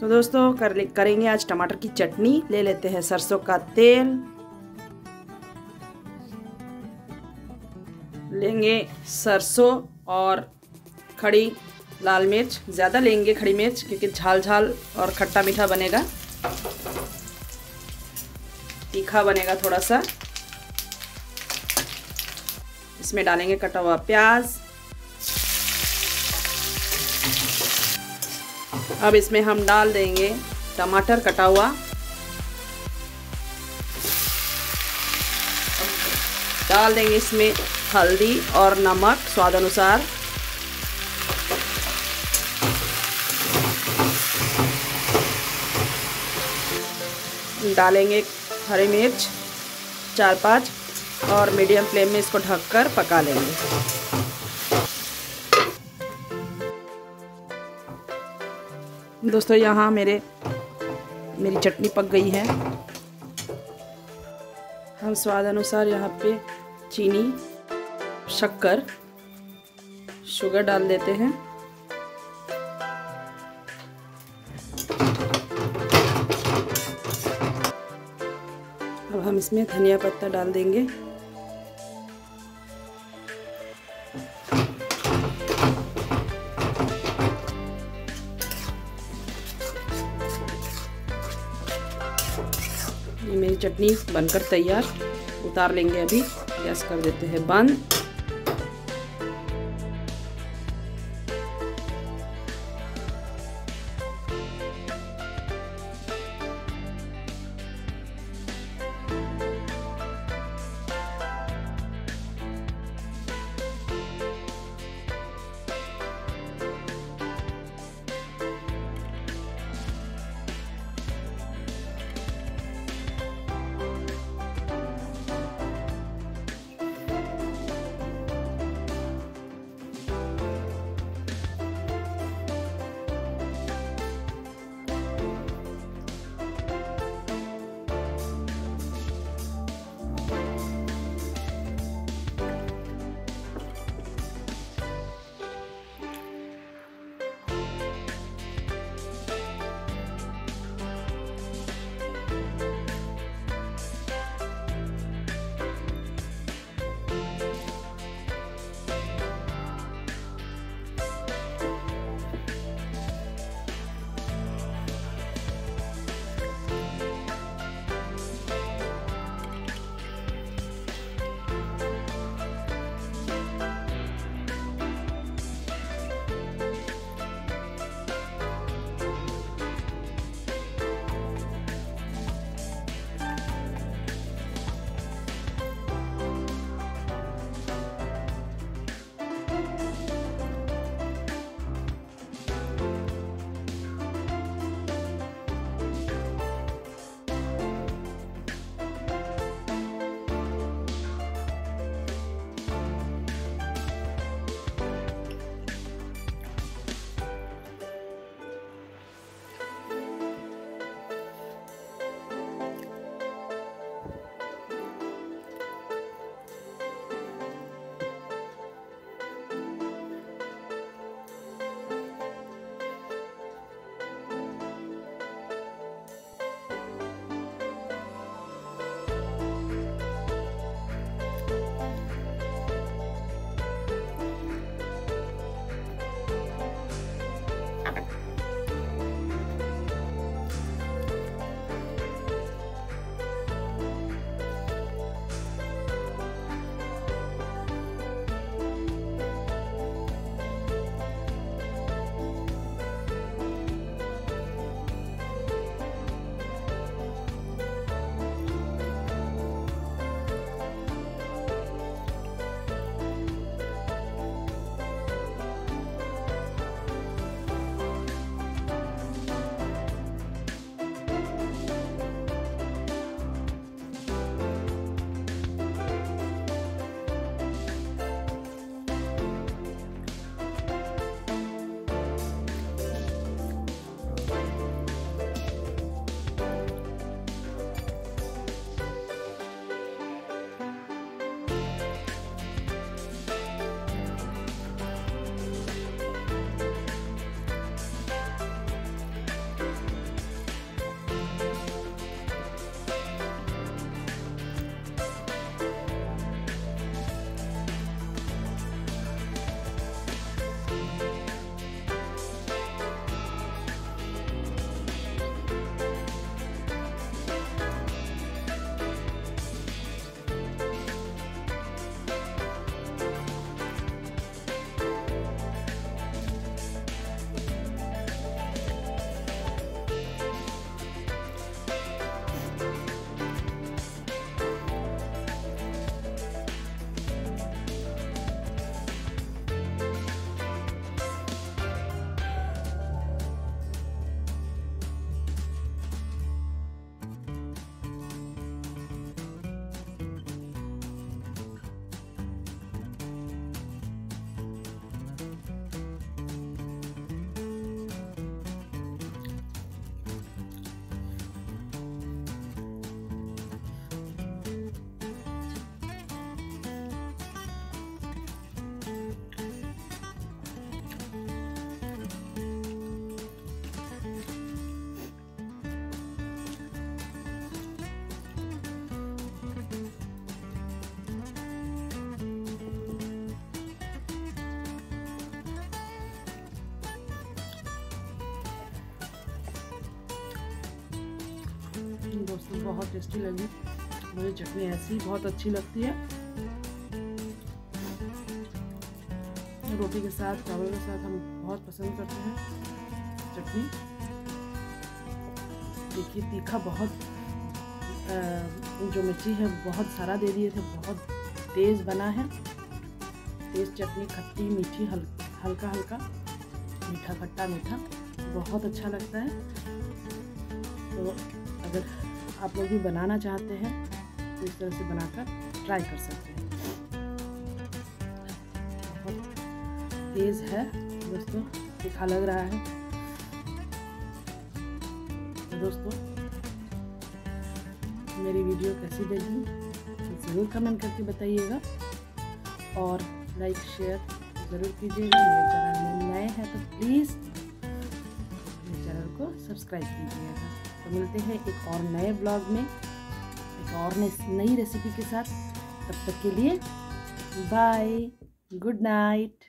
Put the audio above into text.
तो दोस्तों, कर करेंगे आज टमाटर की चटनी। ले लेते हैं सरसों का तेल। लेंगे सरसों और खड़ी लाल मिर्च। ज़्यादा लेंगे खड़ी मिर्च, क्योंकि झाल झाल और खट्टा मीठा बनेगा। तीखा बनेगा थोड़ा सा। इसमें डालेंगे कटा हुआ प्याज। अब इसमें हम डाल देंगे टमाटर कटा हुआ। डाल देंगे इसमें हल्दी और नमक स्वाद अनुसार। डालेंगे हरी मिर्च, चार पाँच, और मीडियम फ्लेम में इसको ढककर पका लेंगे। दोस्तों, यहाँ मेरे, मेरी चटनी पक गई है। हम स्वाद अनुसार यहाँ पे चीनी, शक्कर, शुगर डाल देते हैं। अब हम इसमें धनिया पत्ता डाल देंगे। चटनी बनकर तैयार। उतार लेंगे अभी। गैस कर देते हैं बंद। तो बहुत टेस्टी लगी। मुझे चटनी ऐसी बहुत अच्छी लगती है। रोटी के साथ, चावल के साथ हम बहुत पसंद करते हैं चटनी। देखिए, तीखा बहुत जो मिर्ची है, बहुत सारा दे दिए थे, बहुत तेज़ बना है। तेज़ चटनी, खट्टी मीठी, हल, हल्का हल्का, मीठा खट्टा मीठा, बहुत अच्छा लगता है। तो अगर आप लोग भी बनाना चाहते हैं तो इस तरह से बनाकर ट्राई कर सकते हैं। बहुत तेज़ है दोस्तों, तीखा लग रहा है। दोस्तों, मेरी वीडियो कैसी लगी तो ज़रूर कमेंट करके बताइएगा। और लाइक शेयर ज़रूर कीजिएगा। मेरे चैनल में नए हैं तो प्लीज़ मेरे चैनल को सब्सक्राइब कीजिएगा। तो मिलते हैं एक और नए ब्लॉग में, एक और नई रेसिपी के साथ। तब तक के लिए बाय गुड नाइट